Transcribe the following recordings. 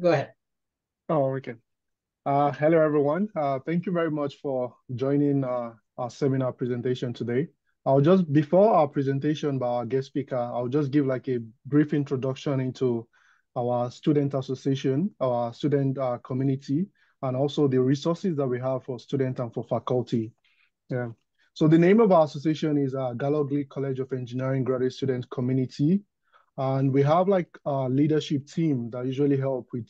Go ahead. Oh, okay. Uh, hello, everyone. Uh, thank you very much for joining uh, our seminar presentation today. I'll just, before our presentation by our guest speaker, I'll just give like a brief introduction into our student association, our student uh, community, and also the resources that we have for students and for faculty. Yeah. So the name of our association is uh, Gallogly College of Engineering Graduate Student Community. And we have like a leadership team that usually help with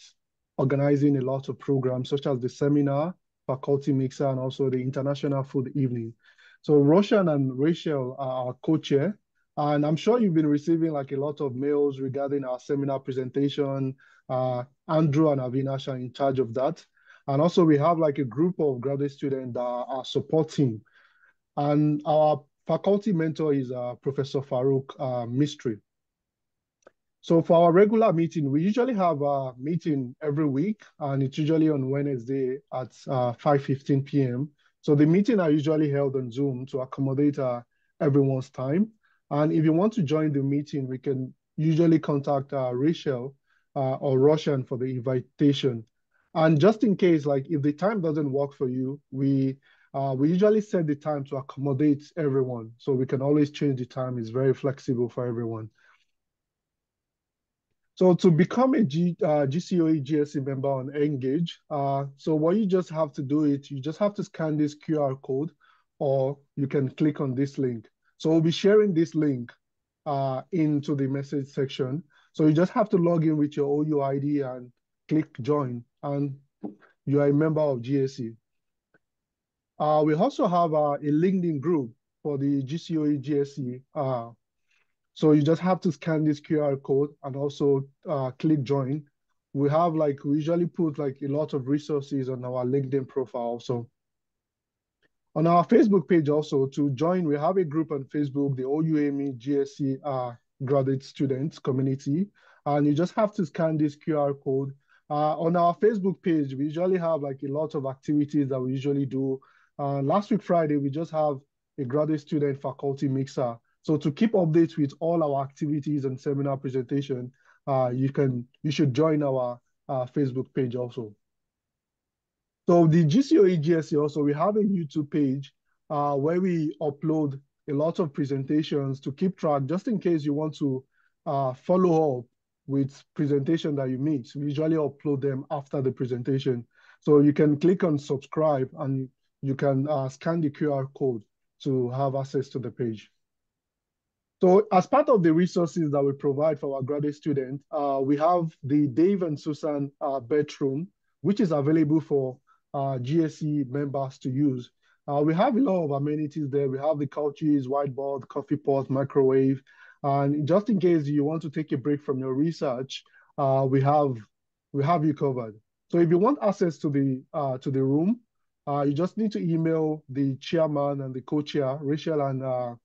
organizing a lot of programs such as the seminar, faculty mixer, and also the International Food Evening. So Roshan and Rachel are our co-chair, and I'm sure you've been receiving like a lot of mails regarding our seminar presentation. Uh, Andrew and Avinash are in charge of that. And also we have like a group of graduate students that are supporting. And our faculty mentor is uh, Professor Farrokh uh, Mistree. So for our regular meeting, we usually have a meeting every week, and it's usually on Wednesday at uh, 5.15 p.m. So the meeting are usually held on Zoom to accommodate uh, everyone's time. And if you want to join the meeting, we can usually contact uh, Rachel uh, or Roshan for the invitation. And just in case, like if the time doesn't work for you, we uh, we usually set the time to accommodate everyone. So we can always change the time. It's very flexible for everyone. So to become a G, uh, GCOE GSC member on Engage, uh, so what you just have to do is you just have to scan this QR code or you can click on this link. So we'll be sharing this link uh, into the message section. So you just have to log in with your OUID and click join and you are a member of GSC. Uh, we also have uh, a LinkedIn group for the GCOE GSC uh, so you just have to scan this QR code and also uh, click join. We have like, we usually put like a lot of resources on our LinkedIn profile. So on our Facebook page also to join, we have a group on Facebook, the OUAME GSC uh, graduate students community. And you just have to scan this QR code. Uh, on our Facebook page, we usually have like a lot of activities that we usually do. Uh, last week, Friday, we just have a graduate student faculty mixer so to keep updates with all our activities and seminar presentation, uh, you can you should join our uh, Facebook page also. So the GCOE GSC also, we have a YouTube page uh, where we upload a lot of presentations to keep track, just in case you want to uh, follow up with presentation that you meet. We usually upload them after the presentation. So you can click on subscribe and you can uh, scan the QR code to have access to the page. So as part of the resources that we provide for our graduate students, uh, we have the Dave and Susan uh, bedroom, which is available for uh, GSC members to use. Uh, we have a lot of amenities there. We have the couches, whiteboard, coffee pot, microwave. And just in case you want to take a break from your research, uh, we have we have you covered. So if you want access to the uh, to the room, you just need to email the chairman and the co-chair, Rachel and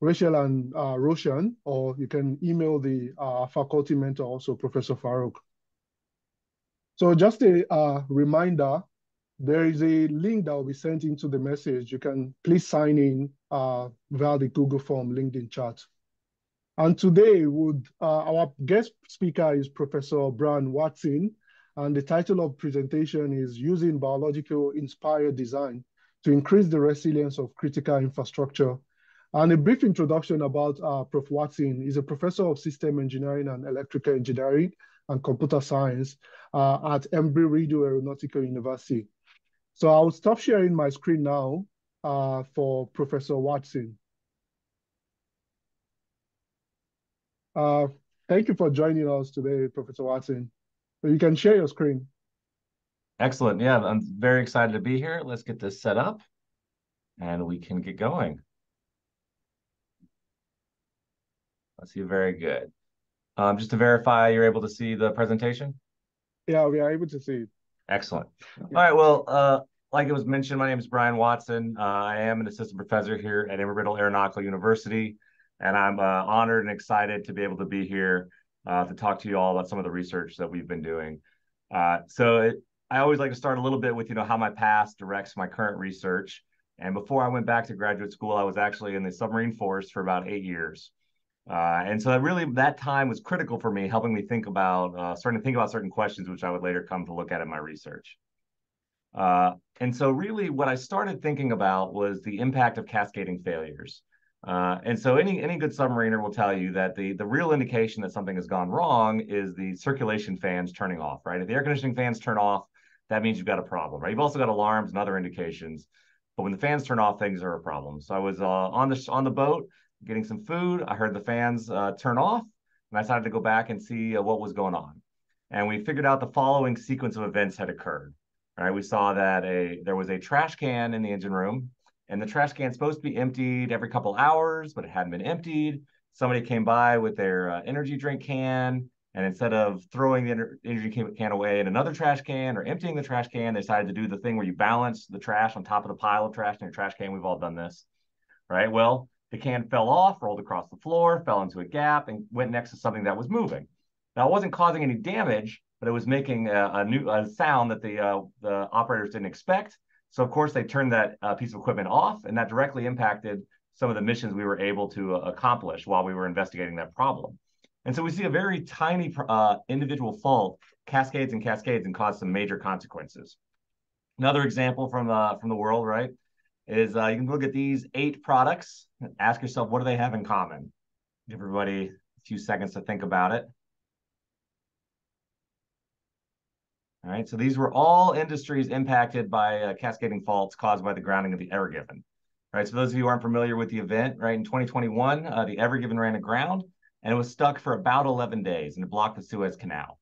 Rachel and uh, Roshan, or you can email the uh, faculty mentor also, Professor Farrokh. So just a uh, reminder, there is a link that will be sent into the message. You can please sign in uh, via the Google form linked in chat. And today, would uh, our guest speaker is Professor Bryan Watson, and the title of presentation is Using Biological Inspired Design to Increase the Resilience of Critical Infrastructure and a brief introduction about uh, Prof. Watson. He's a professor of system engineering and electrical engineering and computer science uh, at Embry-Riddle Aeronautical University. So I'll stop sharing my screen now uh, for Professor Watson. Uh, thank you for joining us today, Professor Watson. You can share your screen. Excellent. Yeah, I'm very excited to be here. Let's get this set up and we can get going. Let's see, very good. Um, just to verify, you're able to see the presentation? Yeah, we are able to see. Excellent. All right, well, uh, like it was mentioned, my name is Bryan Watson. Uh, I am an assistant professor here at Embry-Riddle Aeronautical University, and I'm uh, honored and excited to be able to be here uh, to talk to you all about some of the research that we've been doing. Uh, so it, I always like to start a little bit with, you know, how my past directs my current research. And before I went back to graduate school, I was actually in the submarine force for about eight years. Uh, and so that really that time was critical for me, helping me think about uh, starting to think about certain questions, which I would later come to look at in my research. Uh, and so really what I started thinking about was the impact of cascading failures. Uh, and so any any good submariner will tell you that the the real indication that something has gone wrong is the circulation fans turning off, right? If the air conditioning fans turn off, that means you've got a problem, right? You've also got alarms and other indications, but when the fans turn off, things are a problem. So I was uh, on the on the boat getting some food. I heard the fans uh, turn off, and I decided to go back and see uh, what was going on. And we figured out the following sequence of events had occurred. Right, we saw that a there was a trash can in the engine room, and the trash can's supposed to be emptied every couple hours, but it hadn't been emptied. Somebody came by with their uh, energy drink can, and instead of throwing the energy can away in another trash can or emptying the trash can, they decided to do the thing where you balance the trash on top of the pile of trash in your trash can. We've all done this, right? Well, the can fell off, rolled across the floor, fell into a gap, and went next to something that was moving. Now, it wasn't causing any damage, but it was making a, a new a sound that the uh, the operators didn't expect. So, of course, they turned that uh, piece of equipment off, and that directly impacted some of the missions we were able to uh, accomplish while we were investigating that problem. And so we see a very tiny uh, individual fault cascades and cascades and cause some major consequences. Another example from uh, from the world, right? Is uh, you can look at these eight products and ask yourself, what do they have in common? Give everybody a few seconds to think about it. All right, so these were all industries impacted by uh, cascading faults caused by the grounding of the Ever Given. Right, so those of you who aren't familiar with the event, right, in 2021, uh, the Ever Given ran aground and it was stuck for about 11 days and it blocked the Suez Canal.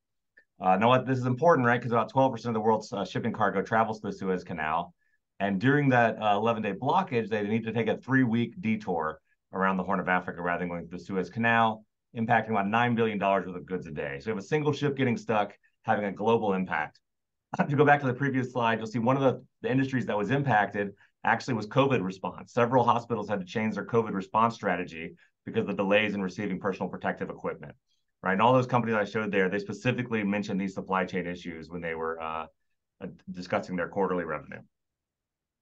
Uh, now, what this is important, right, because about 12% of the world's uh, shipping cargo travels through the Suez Canal. And during that 11 uh, day blockage, they need to take a three week detour around the Horn of Africa rather than going through the Suez Canal, impacting about $9 billion worth of goods a day. So you have a single ship getting stuck, having a global impact. If you go back to the previous slide, you'll see one of the, the industries that was impacted actually was COVID response. Several hospitals had to change their COVID response strategy because of the delays in receiving personal protective equipment. Right, and all those companies I showed there, they specifically mentioned these supply chain issues when they were uh, discussing their quarterly revenue.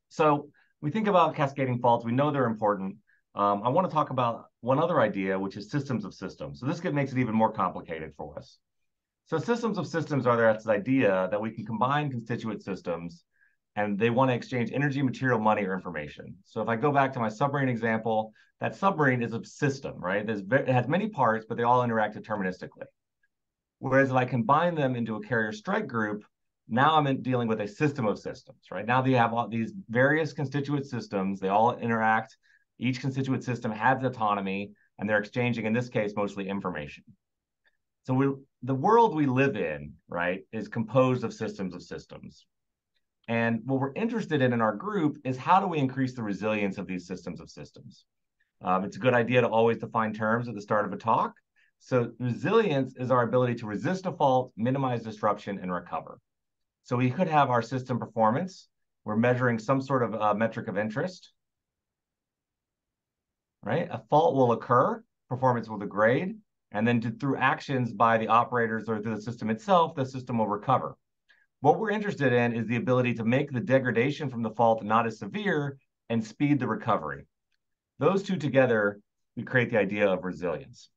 So we think about cascading faults. We know they're important. Um, I want to talk about one other idea, which is systems of systems. So this makes it even more complicated for us. So systems of systems are this idea that we can combine constituent systems and they want to exchange energy, material, money, or information. So if I go back to my submarine example, that submarine is a system, right? There's, it has many parts, but they all interact deterministically. Whereas if I combine them into a carrier strike group, now I'm dealing with a system of systems, right? Now they have all these various constituent systems, they all interact. Each constituent system has autonomy, and they're exchanging, in this case, mostly information. So we, the world we live in, right, is composed of systems of systems. And what we're interested in in our group is how do we increase the resilience of these systems of systems? Um, it's a good idea to always define terms at the start of a talk. So resilience is our ability to resist a fault, minimize disruption, and recover. So we could have our system performance. We're measuring some sort of uh, metric of interest, right? A fault will occur, performance will degrade, and then through actions by the operators or through the system itself, the system will recover. What we're interested in is the ability to make the degradation from the fault not as severe and speed the recovery. Those two together, we create the idea of resilience.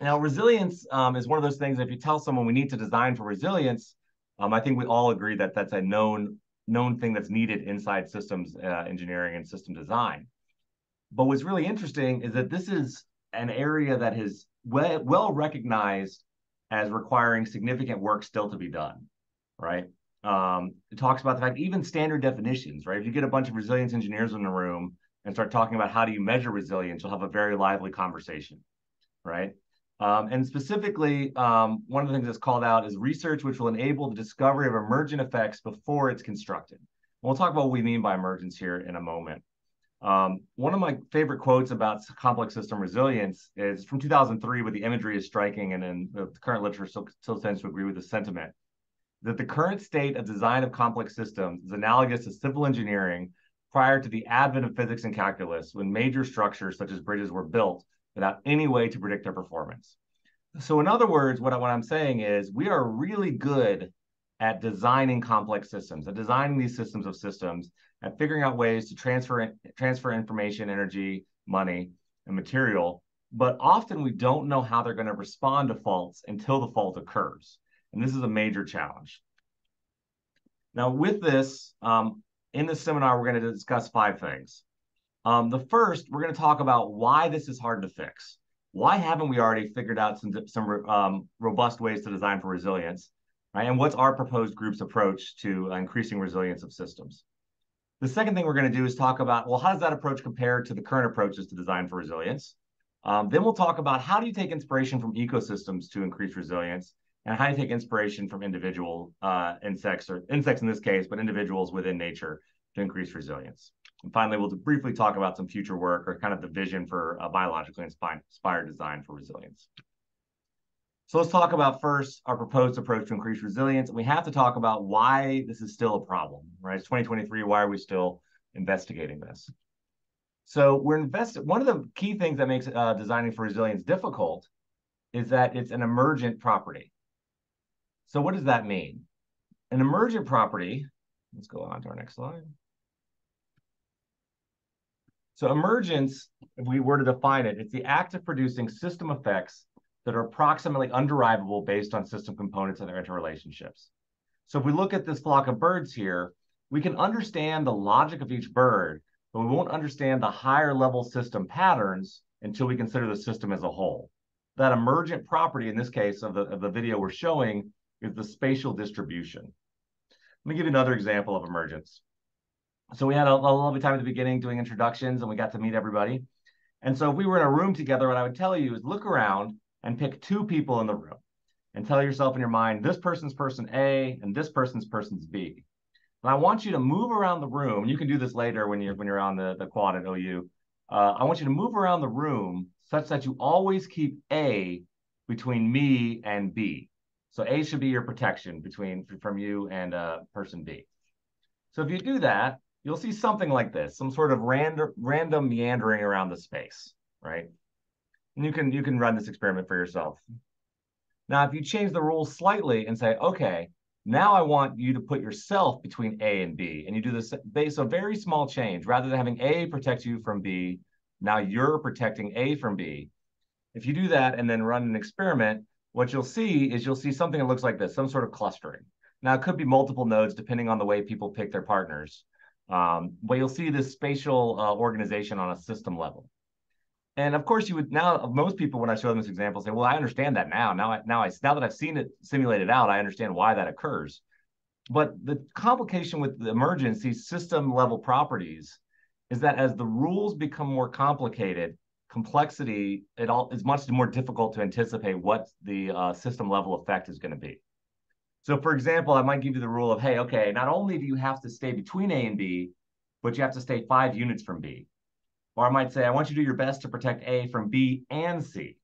Now, resilience um, is one of those things, if you tell someone we need to design for resilience, um, I think we all agree that that's a known known thing that's needed inside systems uh, engineering and system design. But what's really interesting is that this is an area that is well, well recognized as requiring significant work still to be done, right? Um, it talks about the fact even standard definitions, right? If you get a bunch of resilience engineers in the room and start talking about how do you measure resilience, you'll have a very lively conversation, right? Um, and specifically, um, one of the things that's called out is research which will enable the discovery of emergent effects before it's constructed. And we'll talk about what we mean by emergence here in a moment. Um, one of my favorite quotes about complex system resilience is from 2003, where the imagery is striking, and then the current literature still, still tends to agree with the sentiment that the current state of design of complex systems is analogous to civil engineering prior to the advent of physics and calculus, when major structures such as bridges were built without any way to predict their performance. So, in other words, what, I, what I'm saying is we are really good at designing complex systems, at designing these systems of systems, at figuring out ways to transfer transfer information, energy, money, and material but often we don't know how they're going to respond to faults until the fault occurs. And this is a major challenge. Now, with this, um, in this seminar, we're going to discuss five things. Um, the first, we're going to talk about why this is hard to fix. Why haven't we already figured out some, some um, robust ways to design for resilience? Right? And what's our proposed group's approach to increasing resilience of systems? The second thing we're going to do is talk about, well, how does that approach compare to the current approaches to design for resilience? Um, then we'll talk about how do you take inspiration from ecosystems to increase resilience, and how do you take inspiration from individual uh, insects, or insects in this case, but individuals within nature to increase resilience. And finally, we'll briefly talk about some future work or kind of the vision for a biologically inspired design for resilience. So let's talk about first our proposed approach to increase resilience. We have to talk about why this is still a problem, right? It's 2023. Why are we still investigating this? So we're invested. One of the key things that makes uh, designing for resilience difficult is that it's an emergent property. So what does that mean? An emergent property. Let's go on to our next slide. So emergence, if we were to define it, it's the act of producing system effects that are approximately underivable based on system components and their interrelationships. So if we look at this flock of birds here, we can understand the logic of each bird, but we won't understand the higher level system patterns until we consider the system as a whole. That emergent property, in this case of the, of the video we're showing, is the spatial distribution. Let me give you another example of emergence. So we had a, a lovely time at the beginning doing introductions and we got to meet everybody. And so if we were in a room together, what I would tell you is look around and pick two people in the room and tell yourself in your mind, this person's person A and this person's person's B. And I want you to move around the room. You can do this later when you're when you're on the, the quad at OU. Uh, I want you to move around the room such that you always keep A between me and B. So A should be your protection between from you and uh, person B. So if you do that, you'll see something like this, some sort of random random meandering around the space, right? And you can you can run this experiment for yourself. Now, if you change the rules slightly and say, okay, now I want you to put yourself between A and B, and you do this base a very small change. Rather than having A protect you from B, now you're protecting A from B. If you do that and then run an experiment, what you'll see is you'll see something that looks like this, some sort of clustering. Now, it could be multiple nodes depending on the way people pick their partners. Um, but you'll see this spatial uh, organization on a system level. And of course, you would now most people when I show them this example say, "Well, I understand that now. Now, I, now I now that I've seen it simulated out, I understand why that occurs." But the complication with the emergency system level properties is that as the rules become more complicated, complexity it all is much more difficult to anticipate what the uh, system level effect is going to be. So, for example, I might give you the rule of, "Hey, okay, not only do you have to stay between A and B, but you have to stay five units from B." Or I might say, I want you to do your best to protect A from B and C,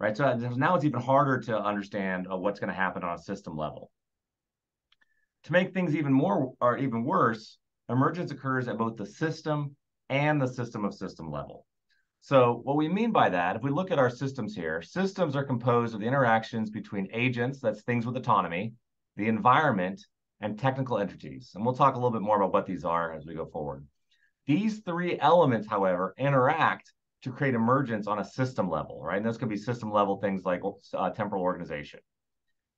right? So now it's even harder to understand uh, what's going to happen on a system level. To make things even more or even worse, emergence occurs at both the system and the system of system level. So what we mean by that, if we look at our systems here, systems are composed of the interactions between agents, that's things with autonomy, the environment, and technical entities. And we'll talk a little bit more about what these are as we go forward. These three elements, however, interact to create emergence on a system level, right? And those could be system level things like uh, temporal organization.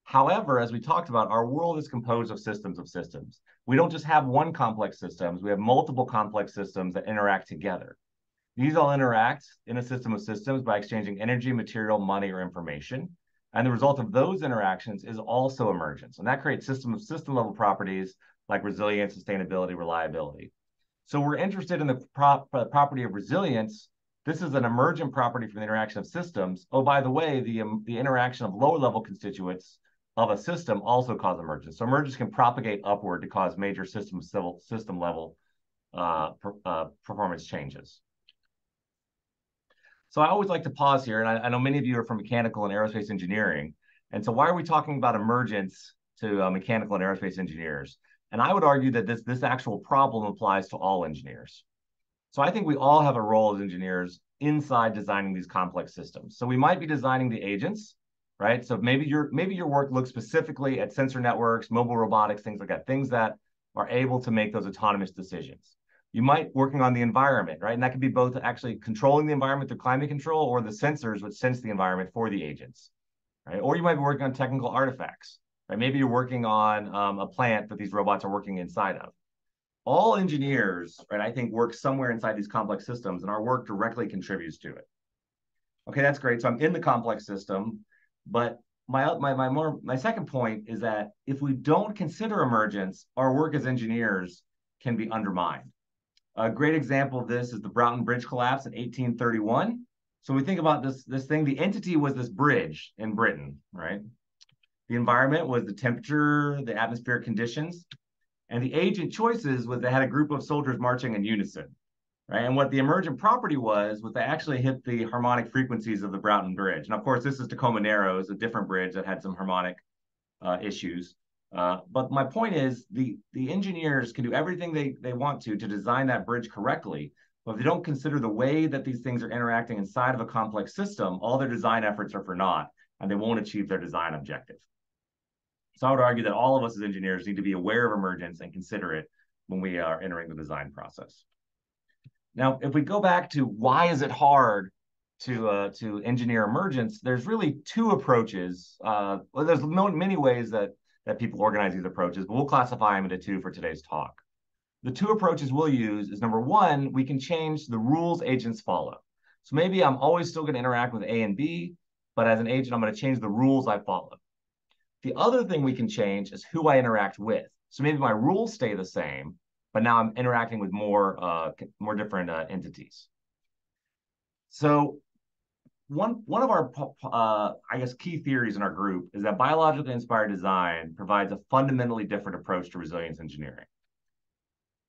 However, as we talked about, our world is composed of systems of systems. We don't just have one complex systems, we have multiple complex systems that interact together. These all interact in a system of systems by exchanging energy, material, money, or information. And the result of those interactions is also emergence. And that creates system of system level properties like resilience, sustainability, reliability. So we're interested in the prop, uh, property of resilience. This is an emergent property from the interaction of systems. Oh, by the way, the, um, the interaction of lower level constituents of a system also cause emergence. So emergence can propagate upward to cause major system civil system level uh, per, uh, performance changes. So I always like to pause here, and I, I, know many of you are from mechanical and aerospace engineering. And so why are we talking about emergence to uh, mechanical and aerospace engineers? And I would argue that this, this actual problem applies to all engineers. So I think we all have a role as engineers inside designing these complex systems. So we might be designing the agents, right? So maybe your maybe your work looks specifically at sensor networks, mobile robotics, things like that, things that are able to make those autonomous decisions. You might working on the environment, right? And that could be both actually controlling the environment through climate control or the sensors which sense the environment for the agents, right? Or you might be working on technical artifacts, right? Maybe you're working on um, a plant that these robots are working inside of. All engineers, right, I think work somewhere inside these complex systems and our work directly contributes to it. Okay, that's great. So I'm in the complex system, but my my my more my second point is that if we don't consider emergence, our work as engineers can be undermined. A great example of this is the Broughton Bridge collapse in 1831. So we think about this this thing. The entity was this bridge in Britain, right? The environment was the temperature, the atmospheric conditions, and the agent choices was they had a group of soldiers marching in unison right? And what the emergent property was, was they actually hit the harmonic frequencies of the Broughton Bridge. And of course, this is Tacoma Narrows, a different bridge that had some harmonic uh, issues. Uh, but my point is, the the engineers can do everything they they want to to design that bridge correctly. But if they don't consider the way that these things are interacting inside of a complex system, all their design efforts are for naught, and they won't achieve their design objective. So I would argue that all of us as engineers need to be aware of emergence and consider it when we are entering the design process. Now, if we go back to why is it hard to uh, to engineer emergence, there's really two approaches. Uh, well, there's many ways that that people organize these approaches, but we'll classify them into two for today's talk. The two approaches we'll use is number one, we can change the rules agents follow. So maybe I'm always still going to interact with A and B, but as an agent, I'm going to change the rules I follow. The other thing we can change is who I interact with. So maybe my rules stay the same, but now I'm interacting with more uh, more different uh, entities. So one one of our uh, I guess key theories in our group is that biologically inspired design provides a fundamentally different approach to resilience engineering.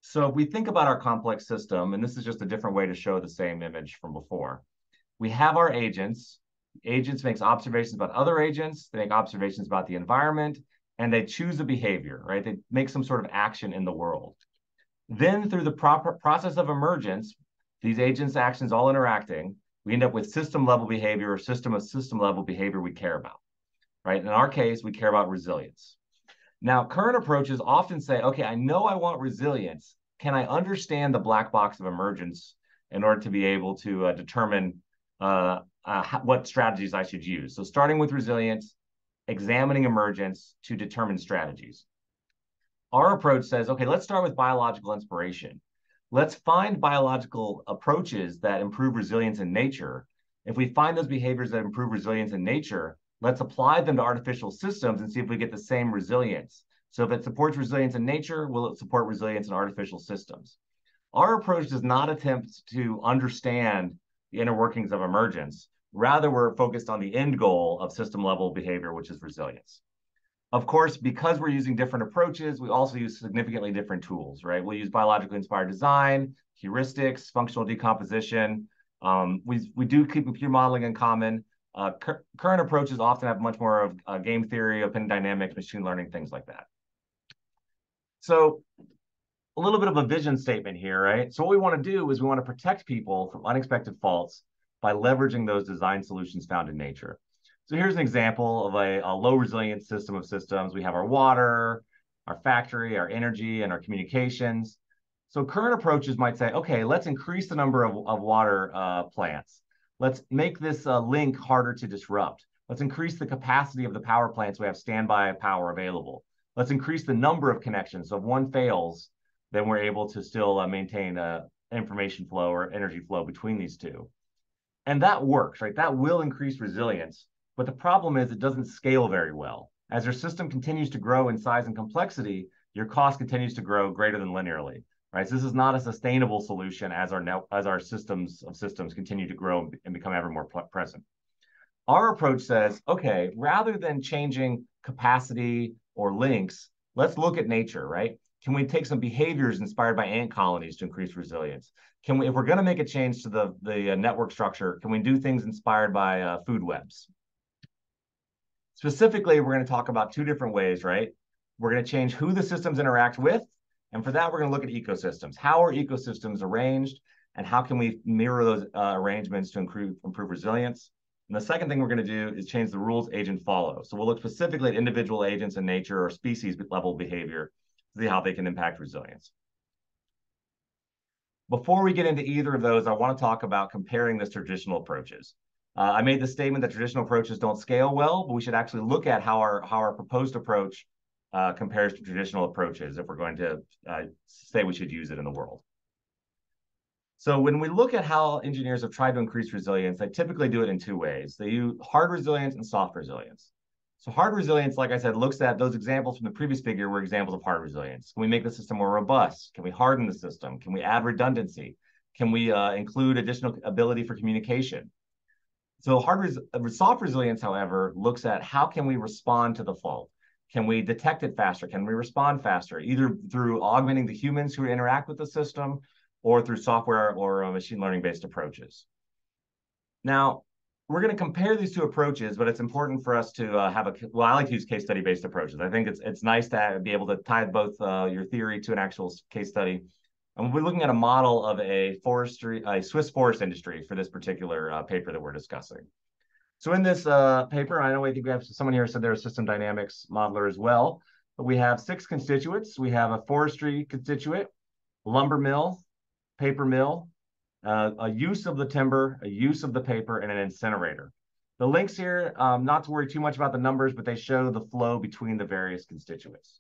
So if we think about our complex system, and this is just a different way to show the same image from before, we have our agents. Agents makes observations about other agents. They make observations about the environment, and they choose a behavior. Right? They make some sort of action in the world. Then through the proper process of emergence, these agents' actions all interacting, we end up with system level behavior or system of system level behavior we care about, right? In our case, we care about resilience. Now, current approaches often say, okay, I know I want resilience. Can I understand the black box of emergence in order to be able to uh, determine uh, uh, what strategies I should use? So starting with resilience, examining emergence to determine strategies. Our approach says, okay, let's start with biological inspiration. Let's find biological approaches that improve resilience in nature. If we find those behaviors that improve resilience in nature, let's apply them to artificial systems and see if we get the same resilience. So if it supports resilience in nature, will it support resilience in artificial systems? Our approach does not attempt to understand the inner workings of emergence. Rather, we're focused on the end goal of system level behavior, which is resilience. Of course, because we're using different approaches, we also use significantly different tools, right? We'll use biologically inspired design, heuristics, functional decomposition. Um, we, we do keep computer modeling in common. Uh, cur current approaches often have much more of uh, game theory, open dynamics, machine learning, things like that. So a little bit of a vision statement here, right? So what we want to do is we want to protect people from unexpected faults by leveraging those design solutions found in nature. So here's an example of a, a low resilience system of systems. We have our water, our factory, our energy, and our communications. So current approaches might say, okay, let's increase the number of, of water uh, plants. Let's make this uh, link harder to disrupt. Let's increase the capacity of the power plants. We have standby power available. Let's increase the number of connections. So if one fails, then we're able to still uh, maintain a uh, information flow or energy flow between these two. And that works, right? That will increase resilience. But the problem is it doesn't scale very well. As your system continues to grow in size and complexity, your cost continues to grow greater than linearly, right? So this is not a sustainable solution as our as our systems of systems continue to grow and become ever more present. Our approach says, okay, rather than changing capacity or links, let's look at nature, right? Can we take some behaviors inspired by ant colonies to increase resilience? Can we, if we're going to make a change to the the uh, network structure, can we do things inspired by uh, food webs, Specifically, we're going to talk about two different ways, right? We're going to change who the systems interact with. And for that, we're going to look at ecosystems. How are ecosystems arranged? And how can we mirror those uh, arrangements to improve, improve resilience? And the second thing we're going to do is change the rules agent follow. So we'll look specifically at individual agents in nature or species level behavior to see how they can impact resilience. Before we get into either of those, I want to talk about comparing this traditional approaches. Uh, I made the statement that traditional approaches don't scale well, but we should actually look at how our how our proposed approach uh, compares to traditional approaches if we're going to uh, say we should use it in the world. So when we look at how engineers have tried to increase resilience, they typically do it in two ways. They use hard resilience and soft resilience. So hard resilience, like I said, looks at those examples from the previous figure were examples of hard resilience. Can we make the system more robust? Can we harden the system? Can we add redundancy? Can we uh, include additional ability for communication? So hard res uh, soft resilience, however, looks at how can we respond to the fault? Can we detect it faster? Can we respond faster, either through augmenting the humans who interact with the system or through software or uh, machine learning based approaches? Now, we're going to compare these two approaches, but it's important for us to uh, have a well. I like to use case study based approaches. I think it's it's nice to be able to tie both uh, your theory to an actual case study. And we're looking at a model of a forestry, a Swiss forest industry for this particular uh, paper that we're discussing. So in this uh, paper, I know I think we have someone here said they're a system dynamics modeler as well, but we have six constituents. We have a forestry constituent, lumber mill, paper mill, uh, a use of the timber, a use of the paper, and an incinerator. The links here, um, not to worry too much about the numbers, but they show the flow between the various constituents.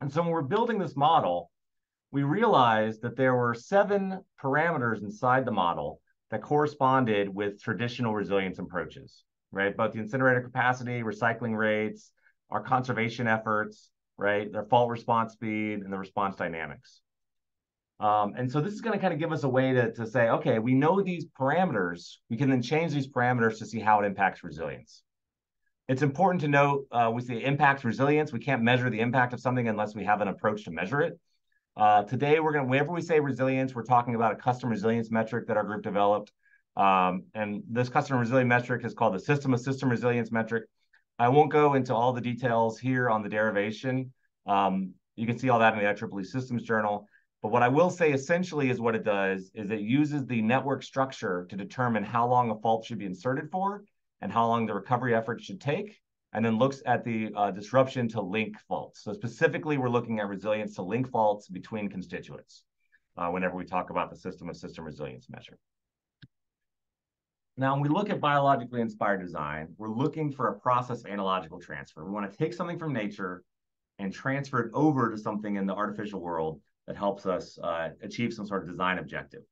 And so when we're building this model, we realized that there were seven parameters inside the model that corresponded with traditional resilience approaches, right? Both the incinerator capacity, recycling rates, our conservation efforts, right? Their fault response speed and the response dynamics. Um, and so this is going to kind of give us a way to, to say, okay, we know these parameters. We can then change these parameters to see how it impacts resilience. It's important to note uh, we say impacts resilience. We can't measure the impact of something unless we have an approach to measure it. Uh, today, we're going to, whenever we say resilience, we're talking about a custom resilience metric that our group developed. Um, and this custom resilience metric is called the system of system resilience metric. I won't go into all the details here on the derivation. Um, you can see all that in the IEEE Systems Journal. But what I will say essentially is what it does is it uses the network structure to determine how long a fault should be inserted for and how long the recovery effort should take and then looks at the uh, disruption to link faults. So specifically, we're looking at resilience to link faults between constituents uh, whenever we talk about the system of system resilience measure. Now, when we look at biologically inspired design, we're looking for a process of analogical transfer. We want to take something from nature and transfer it over to something in the artificial world that helps us uh, achieve some sort of design objective.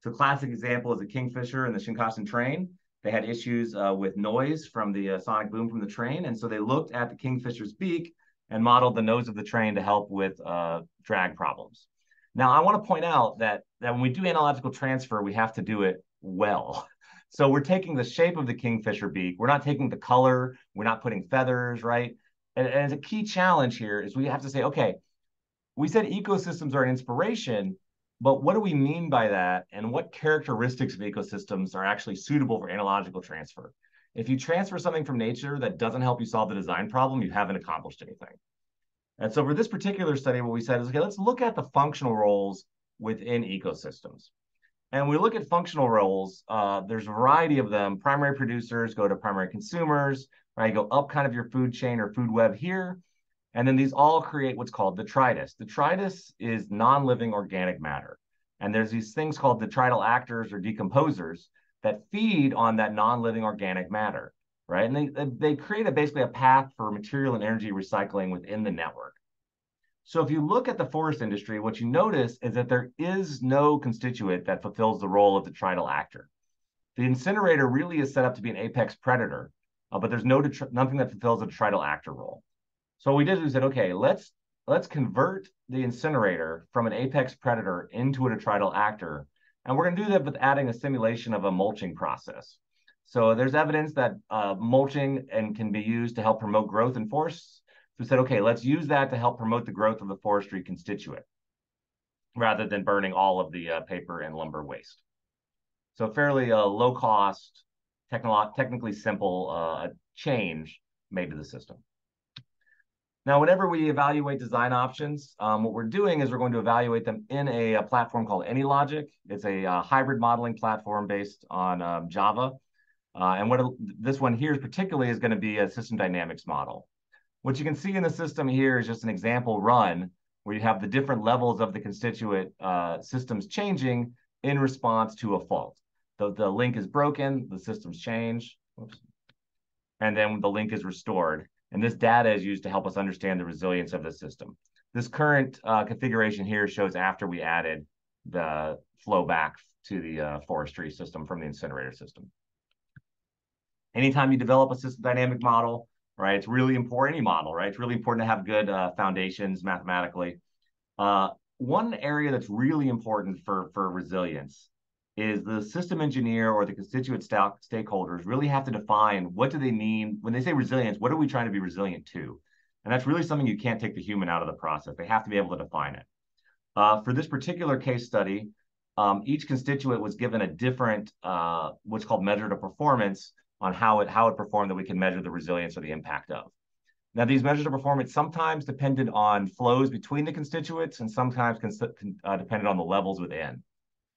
So classic example is a Kingfisher and the Shinkansen train. They had issues uh, with noise from the uh, sonic boom from the train. And so they looked at the Kingfisher's beak and modeled the nose of the train to help with uh, drag problems. Now, I want to point out that, that when we do analogical transfer, we have to do it well. So we're taking the shape of the Kingfisher beak. We're not taking the color. We're not putting feathers, right? And, and a key challenge here is we have to say, okay, we said ecosystems are an inspiration, but what do we mean by that? And what characteristics of ecosystems are actually suitable for analogical transfer? If you transfer something from nature that doesn't help you solve the design problem, you haven't accomplished anything. And so for this particular study, what we said is, okay, let's look at the functional roles within ecosystems. And we look at functional roles, uh, there's a variety of them. Primary producers go to primary consumers, right? Go up kind of your food chain or food web here. And then these all create what's called detritus. Detritus is non-living organic matter. And there's these things called detrital actors or decomposers that feed on that non-living organic matter, right? And they, they create a, basically a path for material and energy recycling within the network. So if you look at the forest industry, what you notice is that there is no constituent that fulfills the role of detrital actor. The incinerator really is set up to be an apex predator, uh, but there's no nothing that fulfills a detrital actor role. So what we did is we said, okay, let's let's convert the incinerator from an apex predator into a detrital actor. And we're going to do that with adding a simulation of a mulching process. So there's evidence that uh, mulching and can be used to help promote growth in forests. So we said, okay, let's use that to help promote the growth of the forestry constituent rather than burning all of the uh, paper and lumber waste. So fairly uh, low cost, technically simple uh, change made to the system. Now, whenever we evaluate design options, um, what we're doing is we're going to evaluate them in a, a platform called AnyLogic. It's a, a, hybrid modeling platform based on um, Java. Uh, and what it, this one here particularly is going to be a system dynamics model. What you can see in the system here is just an example run where you have the different levels of the constituent uh, systems changing in response to a fault. The, the link is broken, the systems change, and then the link is restored. And this data is used to help us understand the resilience of the system. This current uh, configuration here shows after we added the flow back to the uh, forestry system from the incinerator system. Anytime you develop a system dynamic model, right, it's really important, any model, right? It's really important to have good uh, foundations mathematically. Uh, one area that's really important for, for resilience is the system engineer or the constituent st stakeholders really have to define what do they mean when they say resilience, what are we trying to be resilient to? And that's really something you can't take the human out of the process. They have to be able to define it. Uh, for this particular case study, um, each constituent was given a different, uh, what's called measure of performance on how it how it performed that we can measure the resilience or the impact of. Now, these measures of performance sometimes depended on flows between the constituents and sometimes uh, depended on the levels within.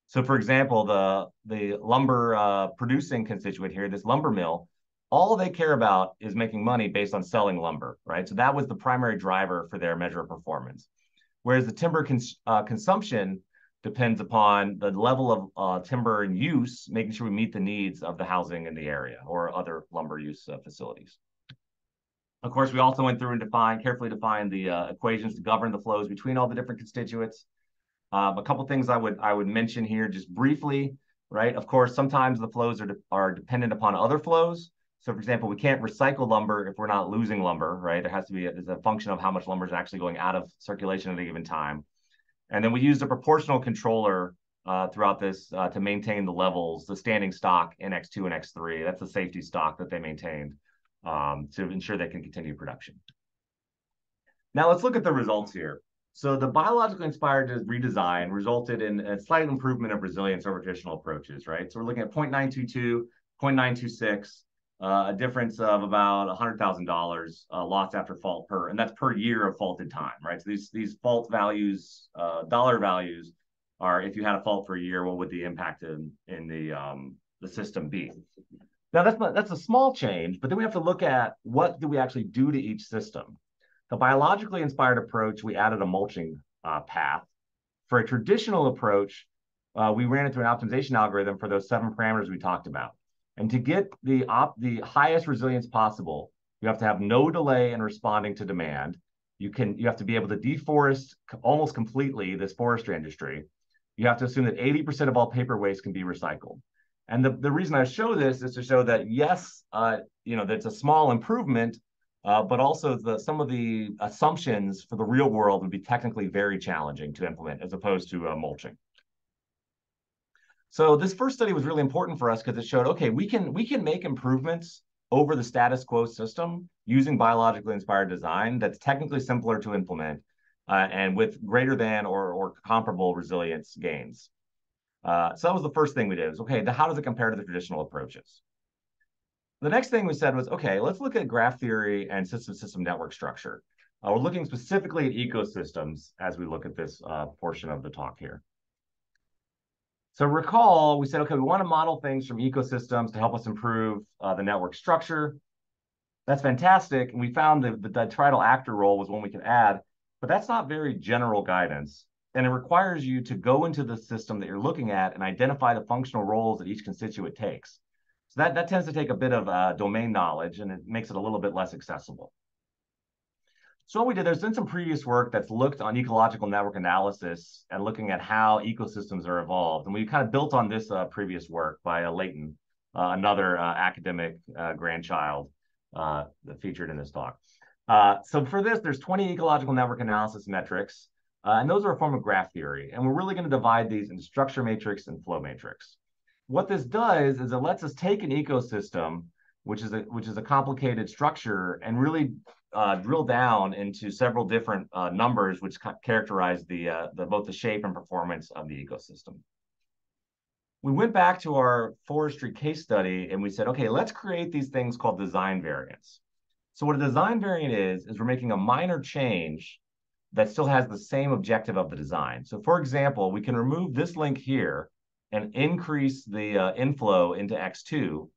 So, for example, the the lumber uh, producing constituent here, this lumber mill, all they care about is making money based on selling lumber, right? So that was the primary driver for their measure of performance. Whereas the timber cons uh, consumption depends upon the level of uh, timber in use, making sure we meet the needs of the housing in the area or other lumber use uh, facilities. Of course, we also went through and defined, carefully defined the uh, equations to govern the flows between all the different constituents. Um, a couple things I would I would mention here just briefly, right? Of course, sometimes the flows are, de are dependent upon other flows. So, for example, we can't recycle lumber if we're not losing lumber, right? There has to be a, a function of how much lumber is actually going out of circulation at a given time. And then we used a proportional controller uh, throughout this uh, to maintain the levels, the standing stock in X2 and X3. That's the safety stock that they maintained um, to ensure they can continue production. Now let's look at the results here. So the biologically inspired redesign resulted in a slight improvement of resilience over traditional approaches, right? So we're looking at 0.922, 0.926, uh, a difference of about $100,000 uh, loss after fault per, and that's per year of faulted time, right? So these these fault values, uh, dollar values, are if you had a fault for a year, what would the impact in in the um, the system be? Now that's that's a small change, but then we have to look at what do we actually do to each system. The biologically inspired approach, we added a mulching uh, path. For a traditional approach, uh, we ran it through an optimization algorithm for those seven parameters we talked about. And to get the op the highest resilience possible, you have to have no delay in responding to demand. You can you have to be able to deforest almost completely this forestry industry. You have to assume that 80% of all paper waste can be recycled. And the, the reason I show this is to show that yes, uh, you know, that's a small improvement, uh, but also the some of the assumptions for the real world would be technically very challenging to implement as opposed to uh, mulching. So this first study was really important for us because it showed, okay, we can we can make improvements over the status quo system using biologically inspired design that's technically simpler to implement uh, and with greater than or, or comparable resilience gains. Uh, so that was the first thing we did was, okay, the, how does it compare to the traditional approaches? The next thing we said was, okay, let's look at graph theory and system-system network structure. Uh, we're looking specifically at ecosystems as we look at this uh, portion of the talk here. So recall, we said, okay, we want to model things from ecosystems to help us improve uh, the network structure. That's fantastic. And we found that the detrital actor role was one we could add, but that's not very general guidance. And it requires you to go into the system that you're looking at and identify the functional roles that each constituent takes. That, that tends to take a bit of uh, domain knowledge and it makes it a little bit less accessible. So what we did, there's been some previous work that's looked on ecological network analysis and looking at how ecosystems are evolved. And we kind of built on this uh, previous work by uh, Layton, uh, another uh, academic uh, grandchild uh, featured in this talk. so for this, there's 20 ecological network analysis metrics, and those are a form of graph theory. And we're really going to divide these into structure matrix and flow matrix. What this does is it lets us take an ecosystem which is a which is a complicated structure, and really uh, drill down into several different uh, numbers which characterize the, uh, the both the shape and performance of the ecosystem. We went back to our forestry case study and we said, okay, let's create these things called design variants. So what a design variant is, is we're making a minor change that still has the same objective of the design. So for example, we can remove this link here and increase the uh, inflow into X2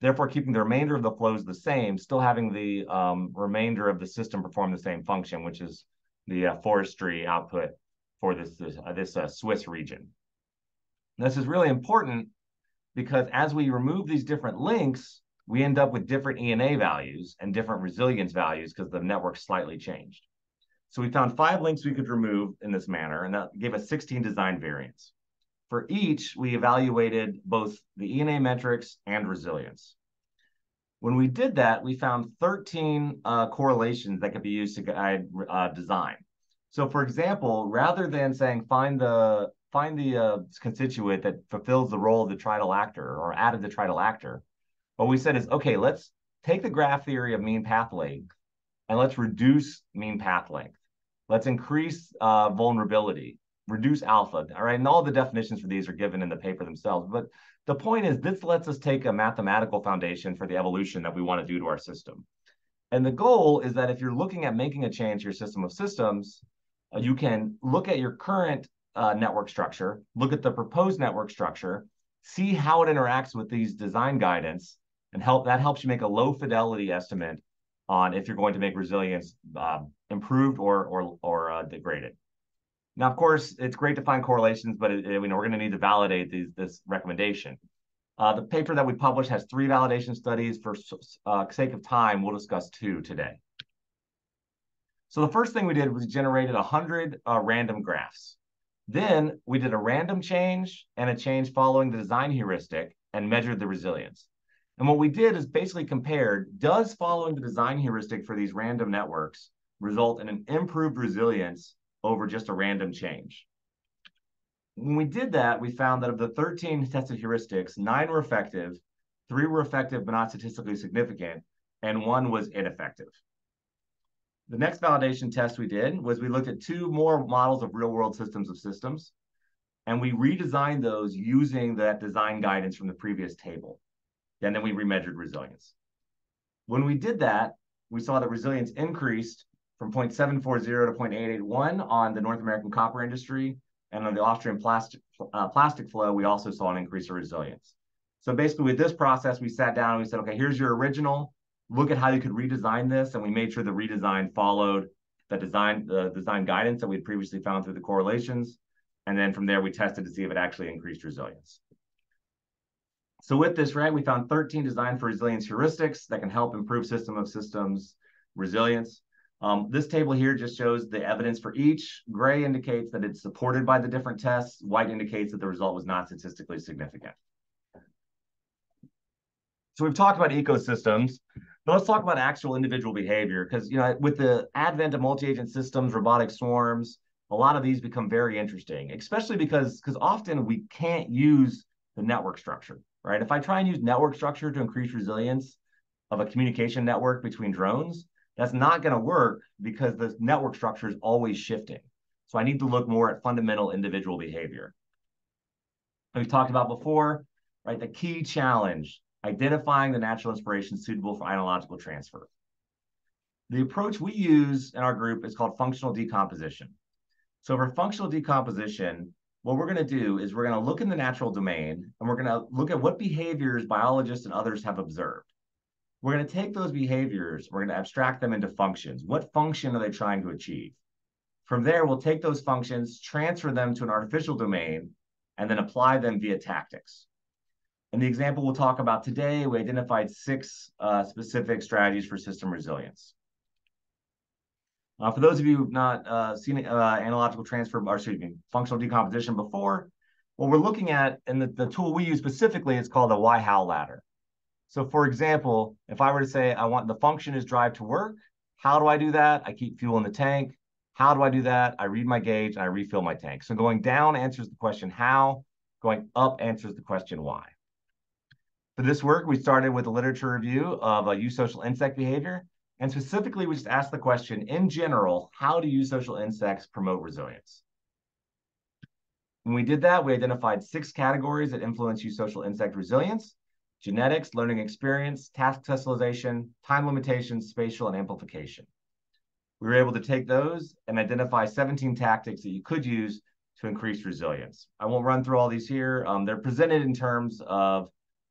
therefore keeping the remainder of the flows the same, still having the um, remainder of the system perform the same function, which is the uh, forestry output for this this, uh, this uh, Swiss region. this is really important because as we remove these different links, we end up with different ENA values and different resilience values because the network slightly changed. So we found five links we could remove in this manner, and that gave us 16 design variants. For each, we evaluated both the ENA metrics and resilience. When we did that, we found 13 uh, correlations that could be used to guide uh, design. So for example, rather than saying find the find the uh, constituent that fulfills the role of the detrital actor or added the detrital actor, what we said is, okay, let's take the graph theory of mean path length and let's reduce mean path length. Let's increase uh, vulnerability, reduce alpha, all right? And all the definitions for these are given in the paper themselves. But the point is this lets us take a mathematical foundation for the evolution that we want to do to our system. And the goal is that if you're looking at making a change to your system of systems, uh, you can look at your current uh, network structure, look at the proposed network structure, see how it interacts with these design guidance, and help that helps you make a low fidelity estimate on if you're going to make resilience uh, improved or or or uh, degraded. Now, of course, it's great to find correlations, but it, it, you know, we're going to need to validate these, this recommendation. Uh, the paper that we published has three validation studies. For uh, sake of time, we'll discuss two today. So the first thing we did was generated 100 uh, random graphs. Then we did a random change and a change following the design heuristic and measured the resilience. And what we did is basically compared, does following the design heuristic for these random networks result in an improved resilience over just a random change? When we did that, we found that of the 13 tested heuristics, nine were effective, three were effective but not statistically significant, and one was ineffective. The next validation test we did was we looked at two more models of real world systems of systems, and we redesigned those using that design guidance from the previous table. And then we remeasured resilience. When we did that, we saw that resilience increased from 0.740 to 0.881 on the North American copper industry. And on the Austrian plastic, uh, plastic flow, we also saw an increase in resilience. So basically with this process, we sat down and we said, okay, here's your original. Look at how you could redesign this. And we made sure the redesign followed the design, the design guidance that we'd previously found through the correlations. And then from there, we tested to see if it actually increased resilience. So with this, right, we found 13 designed for resilience heuristics that can help improve system of systems resilience. Um, this table here just shows the evidence for each. Gray indicates that it's supported by the different tests. White indicates that the result was not statistically significant. So we've talked about ecosystems, but let's talk about actual individual behavior because you know with the advent of multi-agent systems, robotic swarms, a lot of these become very interesting, especially because because often we can't use the network structure, right? If I try and use network structure to increase resilience of a communication network between drones, that's not going to work because the network structure is always shifting. So I need to look more at fundamental individual behavior. We've talked about before, right? The key challenge, identifying the natural inspiration suitable for analogical transfer. The approach we use in our group is called functional decomposition. So for functional decomposition, what we're going to do is we're going to look in the natural domain and we're going to look at what behaviors biologists and others have observed. We're going to take those behaviors, we're going to abstract them into functions. What function are they trying to achieve? From there, we'll take those functions, transfer them to an artificial domain, and then apply them via tactics. In the example we'll talk about today, we identified six uh, specific strategies for system resilience. Uh, for those of you who've not uh, seen uh, analogical transfer, or excuse me, functional decomposition before, what we're looking at, and the, the tool we use specifically is called the why-how ladder. So for example, if I were to say I want the function is drive to work, how do I do that? I keep fuel in the tank. How do I do that? I read my gauge and I refill my tank. So going down answers the question how, going up answers the question why. For this work, we started with a literature review of eusocial insect behavior. And specifically, we just asked the question, in general, how do eusocial insects promote resilience? When we did that, we identified six categories that influence eusocial insect resilience genetics, learning experience, task specialization, time limitations, spatial, and amplification. We were able to take those and identify 17 tactics that you could use to increase resilience. I won't run through all these here. Um, they're presented in terms of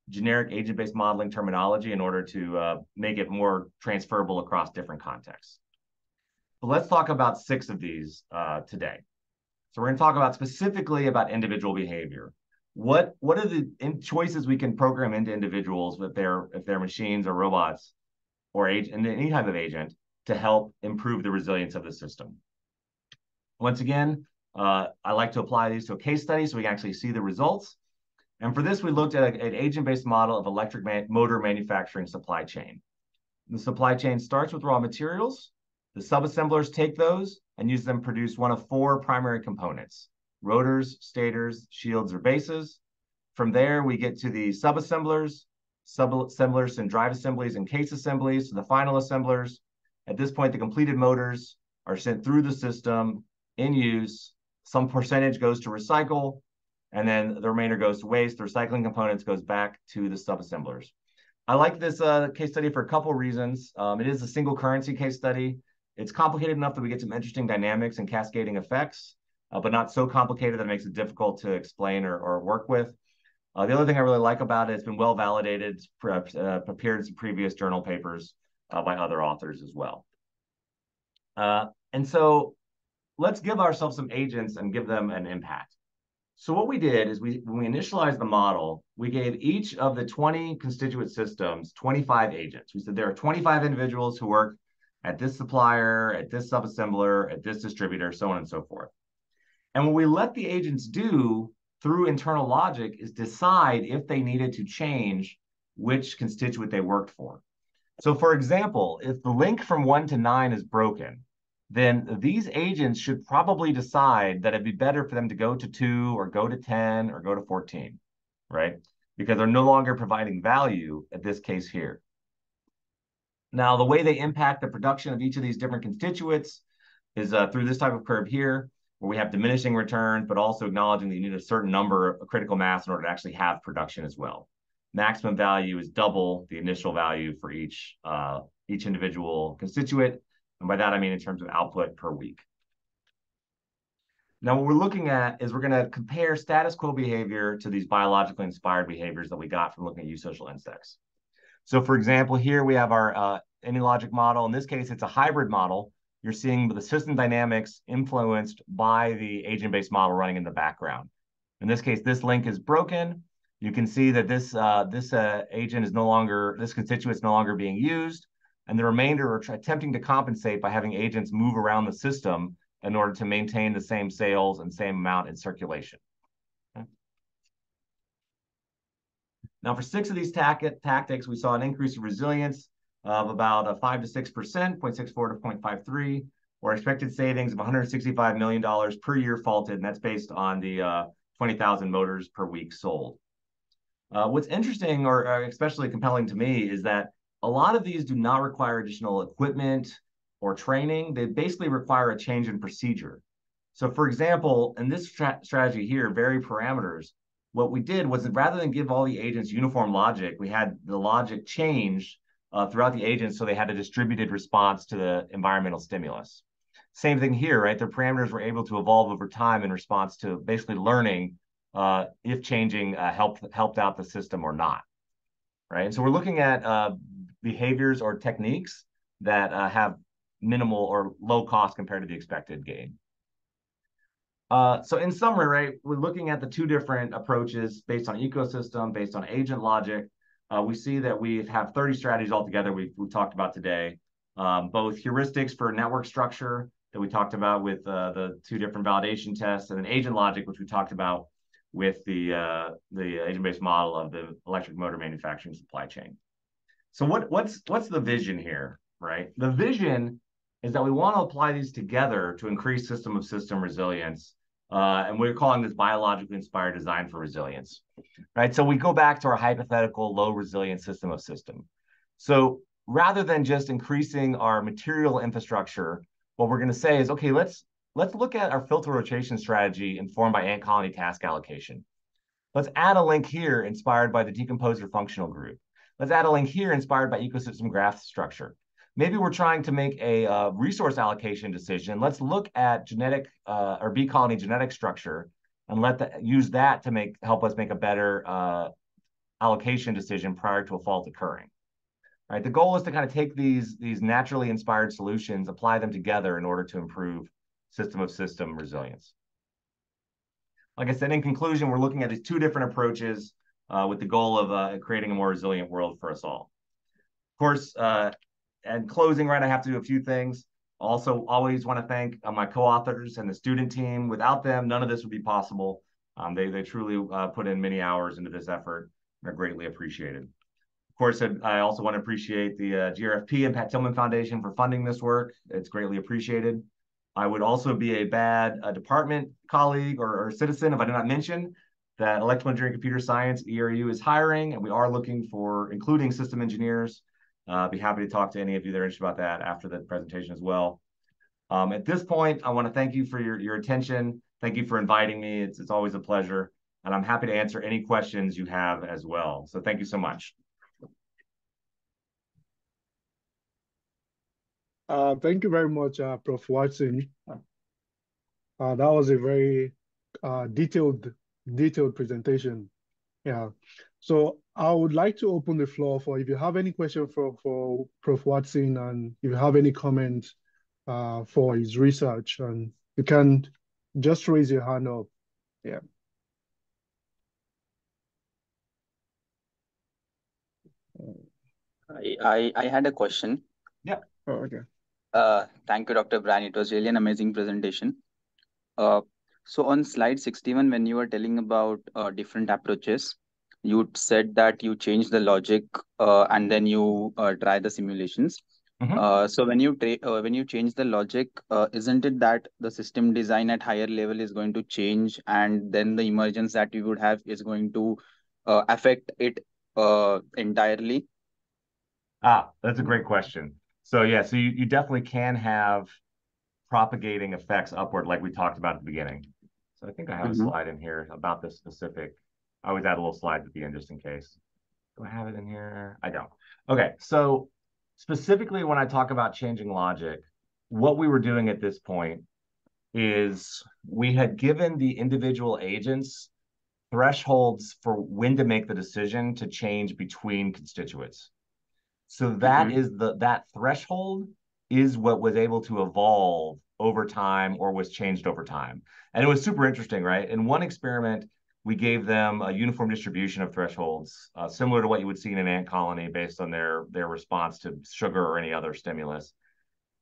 generic agent-based modeling terminology in order to uh, make it more transferable across different contexts. But let's talk about six of these uh, today. So we're going to talk about specifically about individual behavior. What what are the choices we can program into individuals if they're if they're machines or robots or age agent, any type of agent to help improve the resilience of the system? Once again, uh, I like to apply these to a case study so we can actually see the results. And for this, we looked at an agent-based model of electric man motor manufacturing supply chain. The supply chain starts with raw materials. The subassemblers take those and use them to produce one of four primary components, rotors, stators, shields, or bases. From there, we get to the subassemblers. Subassemblers and drive assemblies and case assemblies to the final assemblers. At this point, the completed motors are sent through the system in use. Some percentage goes to recycle, and then the remainder goes to waste. The recycling components goes back to the subassemblers. I like this uh, case study for a couple reasons. Um, it is a single currency case study. It's complicated enough that we get some interesting dynamics and cascading effects, uh, but not so complicated that it makes it difficult to explain or, or work with. Uh, the other thing I really like about it, it's been well validated, uh, appeared in some previous journal papers uh, by other authors as well. Uh, and so let's give ourselves some agents and give them an impact. So what we did is we, when we initialized the model, we gave each of the 20 constituent systems 25 agents. We said there are 25 individuals who work at this supplier, at this subassembler, at this distributor, so on and so forth. And what we let the agents do through internal logic is decide if they needed to change which constituent they worked for. So for example, if the link from one to nine is broken, then these agents should probably decide that it'd be better for them to go to two or go to 10 or go to 14, right? Because they're no longer providing value at this case here. Now, the way they impact the production of each of these different constituents is uh, through this type of curve here, where we have diminishing returns, but also acknowledging that you need a certain number of critical mass in order to actually have production as well. Maximum value is double the initial value for each, uh, each individual constituent, and by that, I mean in terms of output per week. Now, what we're looking at is we're going to compare status quo behavior to these biologically inspired behaviors that we got from looking at eusocial insects. So for example, here we have our uh, logic model. In this case, it's a hybrid model. You're seeing the system dynamics influenced by the agent-based model running in the background. In this case, this link is broken. You can see that this uh, this uh, agent is no longer, this constituent is no longer being used and the remainder are attempting to compensate by having agents move around the system in order to maintain the same sales and same amount in circulation. Okay. Now, for six of these tactics, we saw an increase in resilience of about a 5 to 6%, 0.64 to 0.53, or expected savings of $165 million per year faulted, and that's based on the uh, 20,000 motors per week sold. Uh, what's interesting or, or especially compelling to me is that a lot of these do not require additional equipment or training. They basically require a change in procedure. So for example, in this strategy here, vary parameters, what we did was rather than give all the agents uniform logic, we had the logic change uh, throughout the agents so they had a distributed response to the environmental stimulus. Same thing here, right? The parameters were able to evolve over time in response to basically learning uh, if changing uh, helped helped out the system or not, right? And so we're looking at uh, behaviors or techniques that uh, have minimal or low cost compared to the expected gain. Uh, so in summary, right, we're looking at the two different approaches based on ecosystem, based on agent logic. Uh, we see that we have 30 strategies altogether we've, we've talked about today, um, both heuristics for network structure that we talked about with uh, the two different validation tests, and then agent logic, which we talked about with the, uh, the agent-based model of the electric motor manufacturing supply chain. So what what's what's the vision here, right? The vision is that we want to apply these together to increase system of system resilience. Uh, and we're calling this biologically inspired design for resilience, right? So we go back to our hypothetical low resilience system of system. So rather than just increasing our material infrastructure, what we're going to say is, okay, let's let's look at our filter rotation strategy informed by ant colony task allocation. Let's add a link here inspired by the decomposer functional group. Let's add a link here inspired by ecosystem graph structure. Maybe we're trying to make a uh, resource allocation decision. Let's look at genetic uh, or bee colony genetic structure and let that use that to make help us make a better uh, allocation decision prior to a fault occurring. Right. The goal is to kind of take these these naturally inspired solutions, apply them together in order to improve system of system resilience. Like I said, in conclusion, we're looking at these two different approaches uh, with the goal of uh, creating a more resilient world for us all. Of course, uh, and closing, right, I have to do a few things. Also, always want to thank uh, my co-authors and the student team. Without them, none of this would be possible. Um, they, they truly uh, put in many hours into this effort. They're greatly appreciated. Of course, I also want to appreciate the uh, GRFP and Pat Tillman Foundation for funding this work. It's greatly appreciated. I would also be a bad uh, department colleague or, or, citizen if I did not mention that electrical engineering computer science ERU is hiring, and we are looking for including system engineers. Uh, be happy to talk to any of you that are interested about that after the presentation as well. Um, at this point, I want to thank you for your, your attention. Thank you for inviting me. It's, it's always a pleasure. And I'm happy to answer any questions you have as well. So thank you so much. Uh, thank you very much, uh, Prof. Watson. Uh, that was a very uh, detailed, detailed presentation. Yeah. So I would like to open the floor for if you have any question for, for Prof. Watson and if you have any comments uh, for his research, and you can just raise your hand up. Yeah. I, I, I had a question. Yeah. Oh, okay. Uh, thank you, Dr. Bryan. It was really an amazing presentation. Uh, so on slide 61, when you were telling about uh, different approaches, you said that you change the logic uh, and then you uh, try the simulations. Mm-hmm. Uh, so when you uh, when you change the logic, uh, isn't it that the system design at higher level is going to change, and then the emergence that you would have is going to uh, affect it uh, entirely? Ah, that's a great question. So yeah, so you, you definitely can have propagating effects upward, like we talked about at the beginning. So I think I have mm-hmm. a slide in here about this specific. I always add a little slide at the end just in case. Do I have it in here? I don't. Okay, so specifically when I talk about changing logic, what we were doing at this point is we had given the individual agents thresholds for when to make the decision to change between constituents. So that mm-hmm. is the that threshold is what was able to evolve over time or was changed over time. And it was super interesting, right? In one experiment, we gave them a uniform distribution of thresholds, uh, similar to what you would see in an ant colony based on their their response to sugar or any other stimulus.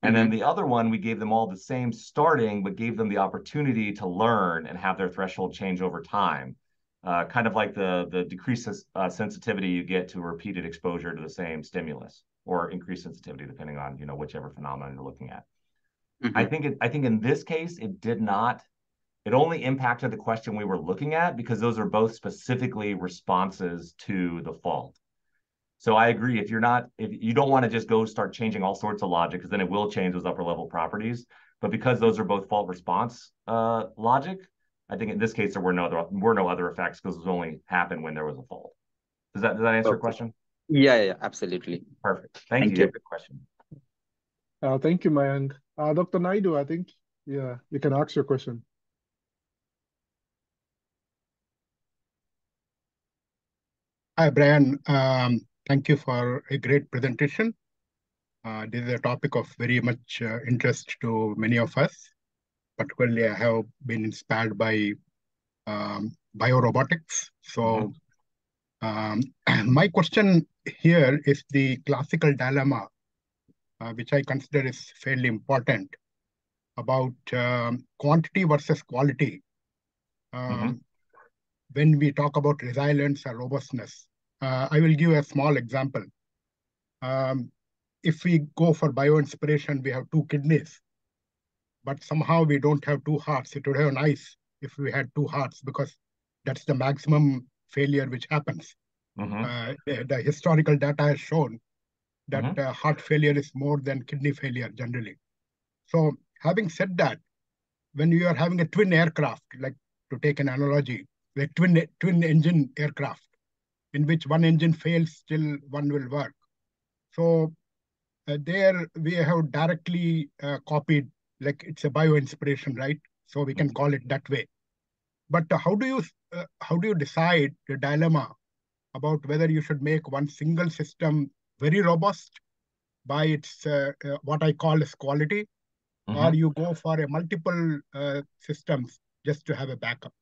And mm-hmm. then the other one, we gave them all the same starting, but gave them the opportunity to learn and have their threshold change over time uh, kind of like the the decreased uh, sensitivity you get to repeated exposure to the same stimulus or increased sensitivity depending on you know whichever phenomenon you're looking at. Mm-hmm. I think it, I think in this case it did not. It only impacted the question we were looking at because those are both specifically responses to the fault. So I agree. If you're not, if you don't want to just go start changing all sorts of logic, because then it will change those upper level properties. But because those are both fault response uh, logic, I think in this case there were no other were no other effects because it only happened when there was a fault. Does that does that answer okay. your question? Yeah, yeah, absolutely. Perfect. Thank, Thank you. you. Good question. Uh, thank you, Mayank. Uh, Dr. Naidu, I think, yeah, you can ask your question. Hi, Bryan. Um, thank you for a great presentation. Uh, this is a topic of very much uh, interest to many of us particularly I have been inspired by um, biorobotics. So um, my question here is the classical dilemma, uh, which I consider is fairly important about um, quantity versus quality. Um, mm-hmm. When we talk about resilience or robustness, uh, I will give a small example. Um, if we go for bioinspiration, we have two kidneys but somehow we don't have two hearts. It would have been nice if we had two hearts because that's the maximum failure which happens. Mm-hmm. Uh, the historical data has shown that mm-hmm. uh, heart failure is more than kidney failure generally. So, having said that, when you are having a twin aircraft, like to take an analogy, like twin twin engine aircraft, in which one engine fails, still one will work. So, uh, there we have directly uh, copied like it's a bio inspiration, right? So we can mm-hmm. call it that way. But uh, how do you uh, how do you decide the dilemma about whether you should make one single system very robust by its uh, uh, what I call as quality, mm-hmm. or you go for a multiple uh, systems just to have a backup?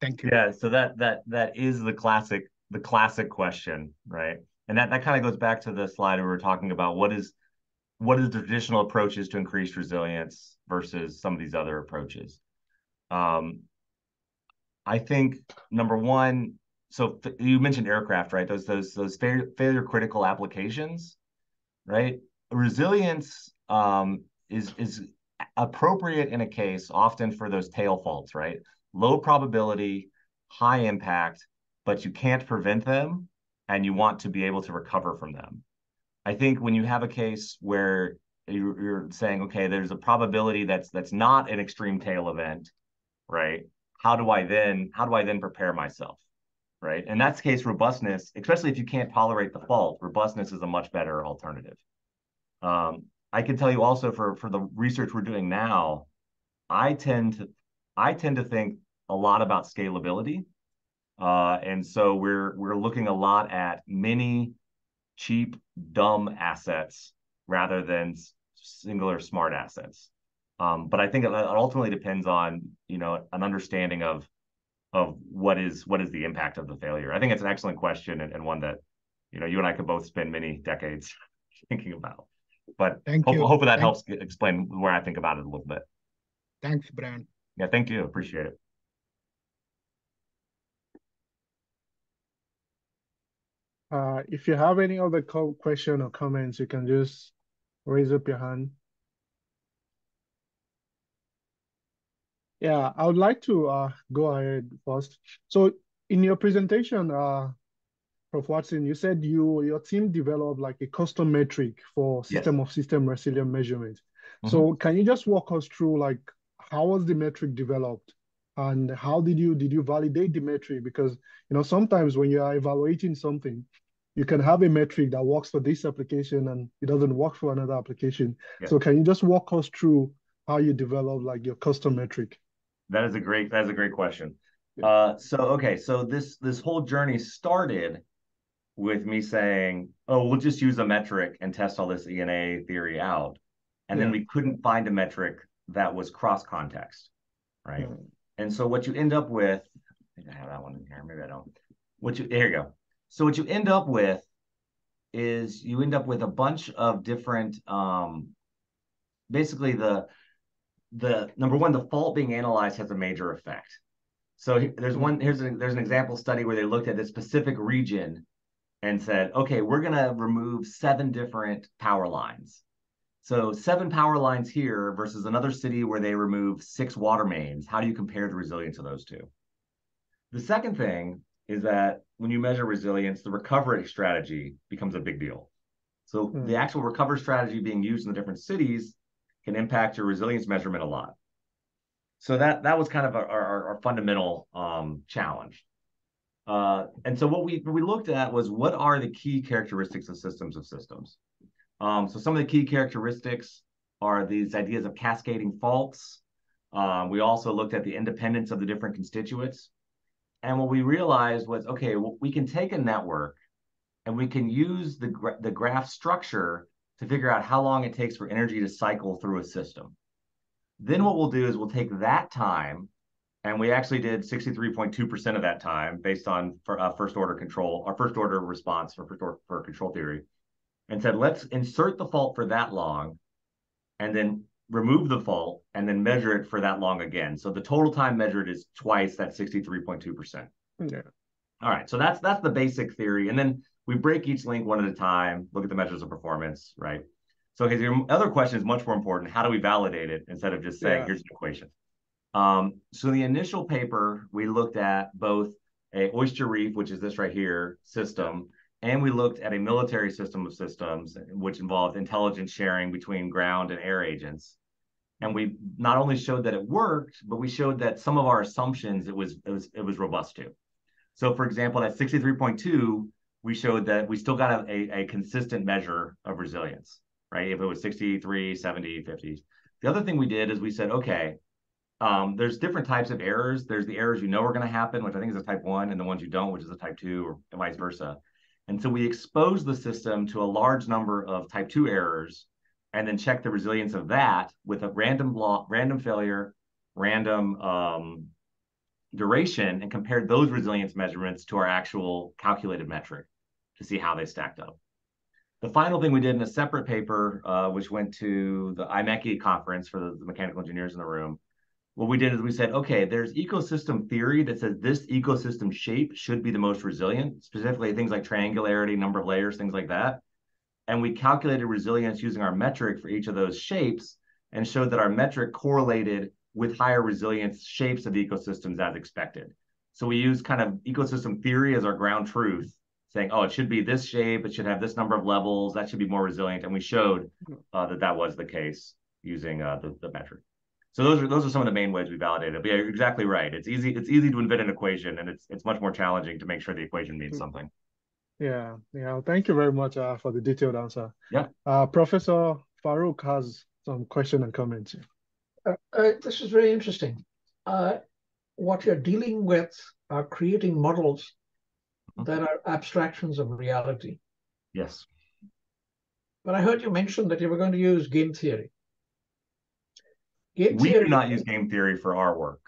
Thank you. Yeah, so that that that is the classic the classic question, right? And that that kind of goes back to the slide we were talking about. What is what is the traditional approaches to increase resilience versus some of these other approaches? Um, I think number one, so you mentioned aircraft, right? Those those those failure, failure critical applications, right? Resilience um, is is appropriate in a case often for those tail faults, right? Low probability, high impact, but you can't prevent them, and you want to be able to recover from them. I think when you have a case where you're, saying, okay, there's a probability that's that's not an extreme tail event, right? How do I then how do I then prepare myself, right? In that case, robustness, especially if you can't tolerate the fault, robustness is a much better alternative. Um, I can tell you also for for the research we're doing now, I tend to I tend to think a lot about scalability, uh, and so we're we're looking a lot at many cheap, dumb assets rather than singular smart assets. Um, but I think it ultimately depends on you know an understanding of of what is what is the impact of the failure. I think it's an excellent question and, and one that you know you and I could both spend many decades thinking about. But thank hope, you. hopefully that thank helps explain where I think about it a little bit. Thanks, Bryan. Yeah, thank you. Appreciate it. Uh, if you have any other question or comments, you can just raise up your hand. Yeah, I would like to uh, go ahead first. So in your presentation, uh, Prof. Watson, you said you your team developed like a custom metric for system yes. of system resilient measurement. Mm -hmm. So can you just walk us through like how was the metric developed and how did you did you validate the metric? Because you know sometimes when you are evaluating something, you can have a metric that works for this application and it doesn't work for another application. Yeah. So can you just walk us through how you develop like your custom metric? That is a great that is a great question. Yeah. Uh, so okay, so this this whole journey started with me saying, "Oh, we'll just use a metric and test all this ENA theory out," and yeah. then we couldn't find a metric that was cross context, right? And so what you end up with, I think I have that one in here. Maybe I don't. What you here you go. So what you end up with is you end up with a bunch of different um basically the the number one, the fault being analyzed has a major effect. So there's one here's a, there's an example study where they looked at this specific region and said, okay, we're gonna remove seven different power lines. So seven power lines here versus another city where they remove six water mains. How do you compare the resilience of those two? The second thing is that when you measure resilience, the recovery strategy becomes a big deal. So mm. the actual recovery strategy being used in the different cities can impact your resilience measurement a lot. So that that was kind of our, our, our fundamental um, challenge. Uh, and so what we what we looked at was what are the key characteristics of systems of systems. Um, so some of the key characteristics are these ideas of cascading faults. Um, we also looked at the independence of the different constituents. And what we realized was, okay, well, we can take a network and we can use the, gra the graph structure to figure out how long it takes for energy to cycle through a system. Then what we'll do is we'll take that time, and we actually did 63.2% of that time based on for, uh, first order control, our first order response for, for, for control theory, and said, let's insert the fault for that long, and then remove the fault and then measure it for that long again. So the total time measured is twice that 63.2%. Yeah. All right. So that's that's the basic theory. And then we break each link one at a time, look at the measures of performance, right? So okay, your other question is much more important. How do we validate it instead of just saying, yeah. here's the equation? Um, so the initial paper, we looked at both a oyster reef, which is this right here, system, and we looked at a military system of systems, which involved intelligence sharing between ground and air agents. And we not only showed that it worked, but we showed that some of our assumptions it was it was it was robust to. So, for example, at 63.2, we showed that we still got a, a, consistent measure of resilience, right? If it was 63, 70, 50. The other thing we did is we said, okay, um, there's different types of errors. There's the errors you know are going to happen, which I think is a type one, and the ones you don't, which is a type two, or vice versa. And so we expose the system to a large number of type 2 errors and then check the resilience of that with a random block, random failure, random um, duration, and compared those resilience measurements to our actual calculated metric to see how they stacked up. The final thing we did in a separate paper, uh, which went to the IMECE conference for the, the mechanical engineers in the room, what we did is we said, okay, there's ecosystem theory that says this ecosystem shape should be the most resilient, specifically things like triangularity, number of layers, things like that. And we calculated resilience using our metric for each of those shapes and showed that our metric correlated with higher resilience shapes of ecosystems as expected. So we use kind of ecosystem theory as our ground truth, saying, oh, it should be this shape, it should have this number of levels, that should be more resilient. And we showed uh, that that was the case using uh, the, the metric. So those are those are some of the main ways we validated. But yeah, you're exactly right. It's easy it's easy to invent an equation, and it's it's much more challenging to make sure the equation means something. Yeah, yeah. Thank you very much uh, for the detailed answer. Yeah. Uh, Professor Farrokh has some question and comments. Uh, uh, this is very interesting. Uh, what you're dealing with are creating models mm-hmm. that are abstractions of reality. Yes. But I heard you mention that you were going to use game theory. Game we theory. do not use game theory for our work.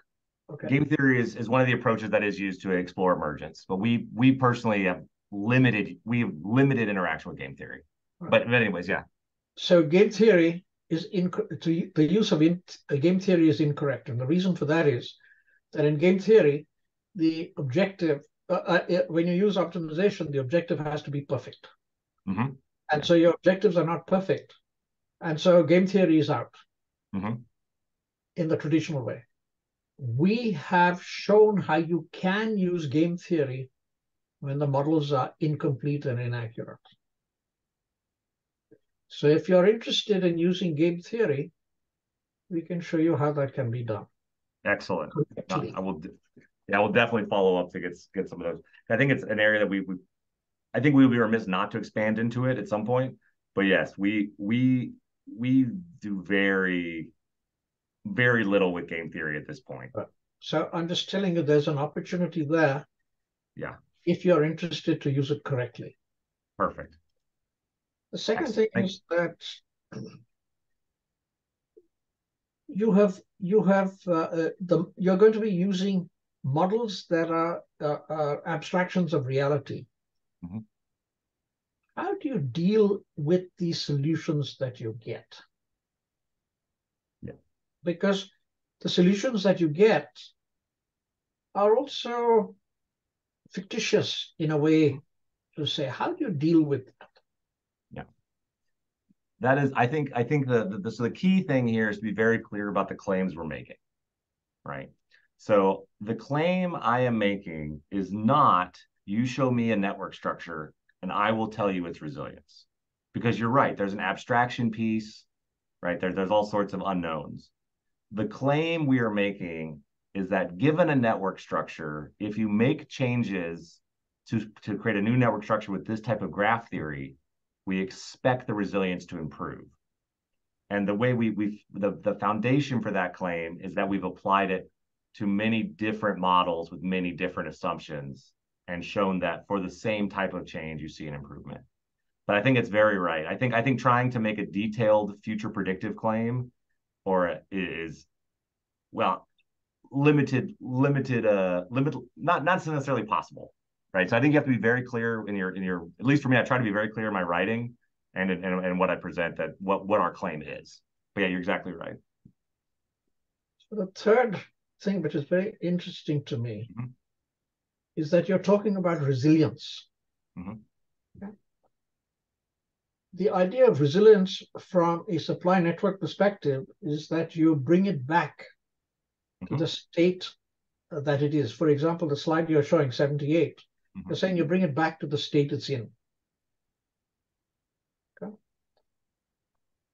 Okay. Game theory is, is one of the approaches that is used to explore emergence, but we we personally have limited we have limited interaction with game theory. Right. But, but anyways, yeah. So game theory is in to, the use of in, uh, game theory is incorrect, and the reason for that is that in game theory, the objective uh, uh, when you use optimization, the objective has to be perfect, mm-hmm. and so your objectives are not perfect, and so game theory is out. Mm-hmm in the traditional way. We have shown how you can use game theory when the models are incomplete and inaccurate. So if you're interested in using game theory, we can show you how that can be done. Excellent. I will. Yeah, I will definitely follow up to get get some of those. I think it's an area that we, we I think we would be remiss not to expand into it at some point. But yes, we we we do very very little with game theory at this point. So I'm just telling you there's an opportunity there. Yeah. If you're interested to use it correctly. Perfect. The second thing is that you have you have uh, uh, the you're going to be using models that are, uh, are abstractions of reality. Mm-hmm. How do you deal with the solutions that you get? Because the solutions that you get are also fictitious in a way to say how do you deal with that? Yeah. That is i think i think the, the, the so the key thing here is to be very clear about the claims we're making right? So the claim i am making is not you show me a network structure and i will tell you its resilience. Because you're right there's an abstraction piece right? There, there's all sorts of unknowns the claim we are making is that given a network structure, if you make changes to, to create a new network structure with this type of graph theory, we expect the resilience to improve. And the way we, we've, the, the foundation for that claim is that we've applied it to many different models with many different assumptions and shown that for the same type of change, you see an improvement. But I think it's very right. I think I think trying to make a detailed future predictive claim or is well limited limited uh limit not not necessarily possible right? So i think you have to be very clear in your in your at least for me i try to be very clear in my writing and and, and what i present that what what our claim is. But yeah you're exactly right. So the third thing which is very interesting to me mm-hmm. is that you're talking about resilience. Mm-hmm the idea of resilience from a supply network perspective is that you bring it back mm-hmm. to the state that it is. For example, the slide you're showing, 78, mm-hmm. you're saying you bring it back to the state it's in. Okay.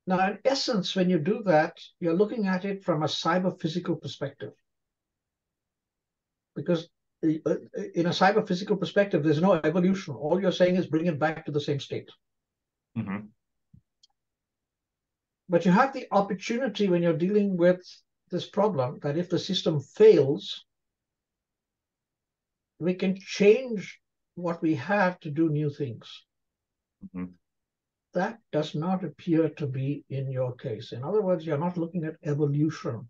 Now, in essence, when you do that, you're looking at it from a cyber physical perspective. Because uh, in a cyber physical perspective, there's no evolution. All you're saying is bring it back to the same state. Mm-hmm. But you have the opportunity when you're dealing with this problem that if the system fails, we can change what we have to do new things. Mhm. That does not appear to be in your case. In other words, you're not looking at evolution.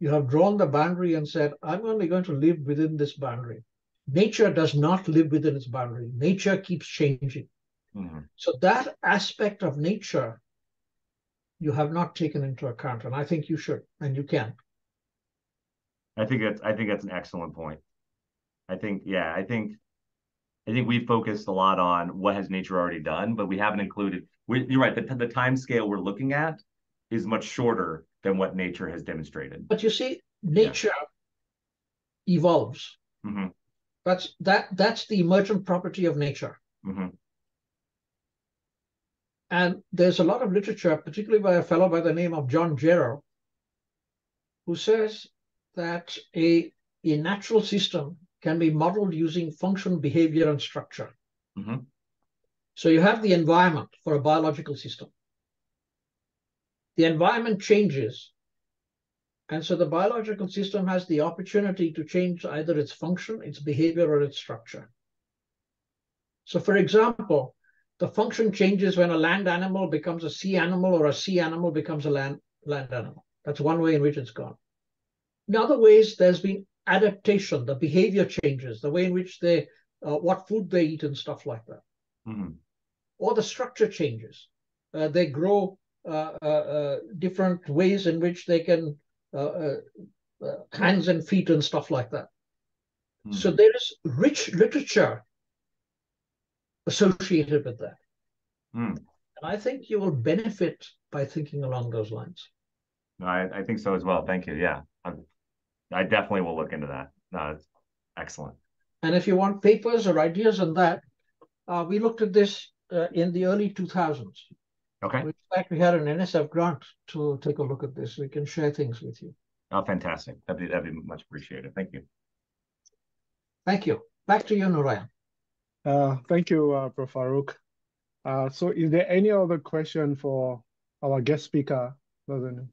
You have drawn the boundary and said, I'm only going to live within this boundary. Nature does not live within its boundary. Nature keeps changing. Mhm. So that aspect of nature you have not taken into account, and I think you should, and you can. I think that's I think that's an excellent point. I think yeah, I think I think we've focused a lot on what has nature already done, but we haven't included. We, you're right. The the time scale we're looking at is much shorter than what nature has demonstrated. But you see, nature evolves. hmm That's that that's the emergent property of nature. hmm And there's a lot of literature, particularly by a fellow by the name of John Gero, who says that a, a natural system can be modeled using function, behavior, and structure. Mhm. So you have the environment for a biological system. The environment changes. And so the biological system has the opportunity to change either its function, its behavior, or its structure. So, for example, the function changes when a land animal becomes a sea animal or a sea animal becomes a land, land animal. That's one way in which it's gone. In other ways, there's been adaptation, the behavior changes, the way in which they, uh, what food they eat and stuff like that. hmm Or the structure changes. Uh, they grow uh, uh, uh, different ways in which they can, uh, uh, uh, hands and feet and stuff like that. So there is rich literature associated with that. Hmm. And I think you will benefit by thinking along those lines. No, I, I think so as well. Thank you. Yeah, i I definitely will look into that. No, excellent. And if you want papers or ideas on that, uh, we looked at this uh, in the early 2000s. Okay. In fact, we had an NSF grant to take a look at this. We can share things with you. Oh, fantastic. That'd be that'd be much appreciated. Thank you. Thank you. Back to you, Narayan. Uh, thank you, uh, Prof. Farrokh. Uh, so is there any other question for our guest speaker? Doesn't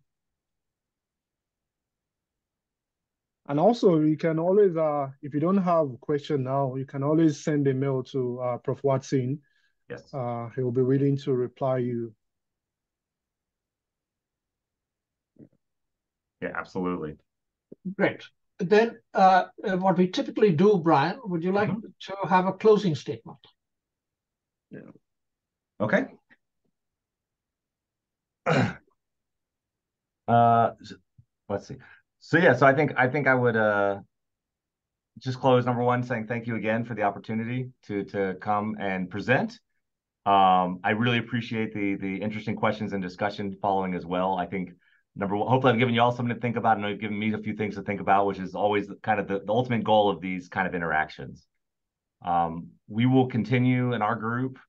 And also, you can always, uh, if you don't have a question now, you can always send a mail to uh, Prof. Watson. Yes. Uh, he will be willing to reply you. Yeah, absolutely. Great. Then uh, what we typically do, Bryan, would you like Mhm. to have a closing statement? Yeah. Okay. Uh, let's see. So yeah, so I think I think I would uh just close number one saying thank you again for the opportunity to to come and present. Um, I really appreciate the the interesting questions and discussion following as well. I think number one, hopefully I've given you all something to think about, and I've given me a few things to think about, which is always kind of the, the ultimate goal of these kind of interactions. Um, we will continue in our group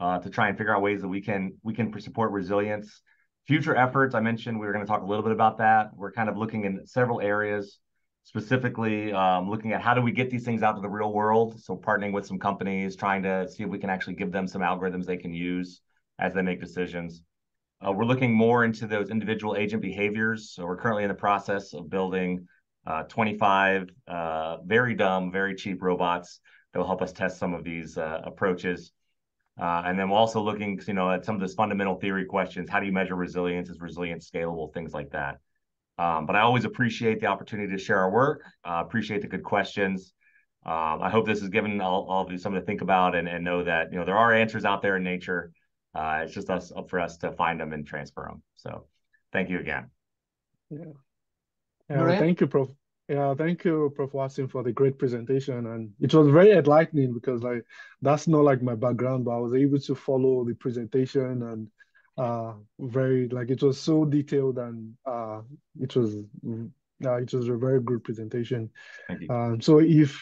uh, to try and figure out ways that we can we can support resilience. Future efforts, I mentioned we were going to talk a little bit about that. We're kind of looking in several areas, specifically um, looking at how do we get these things out to the real world. So partnering with some companies, trying to see if we can actually give them some algorithms they can use as they make decisions. Uh, we're looking more into those individual agent behaviors. So we're currently in the process of building uh, 25 uh, very dumb, very cheap robots that will help us test some of these uh, approaches. Uh, and then we're also looking, you know, at some of those fundamental theory questions. How do you measure resilience? Is resilience scalable? Things like that. Um, but I always appreciate the opportunity to share our work. Appreciate the good questions. Um, I hope this has given all, all of you something to think about and, and know that you know there are answers out there in nature. Uh, it's just us up for us to find them and transfer them. So, thank you again. Yeah, Maria? thank you, Prof. Yeah, thank you, Prof. Watson, for the great presentation. And it was very enlightening because like that's not like my background, but I was able to follow the presentation and uh very like it was so detailed and uh it was uh, it was a very good presentation. Thank you. Um, so if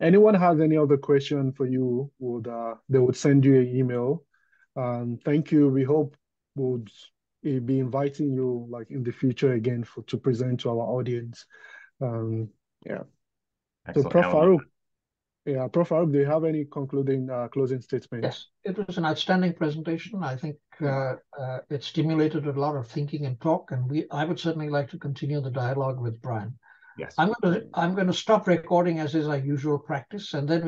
anyone has any other question for you, would uh they would send you an email. Um, thank you. We hope we'll be inviting you like in the future again for to present to our audience. Um, yeah. So Excellent. Prof. Allen, Farrokh, yeah, Prof. Farrokh, do you have any concluding uh, closing statements? Yes, it was an outstanding presentation. I think uh, uh, it stimulated a lot of thinking and talk, and we I would certainly like to continue the dialogue with Bryan. Yes. I'm going to I'm going to stop recording as is our usual practice, and then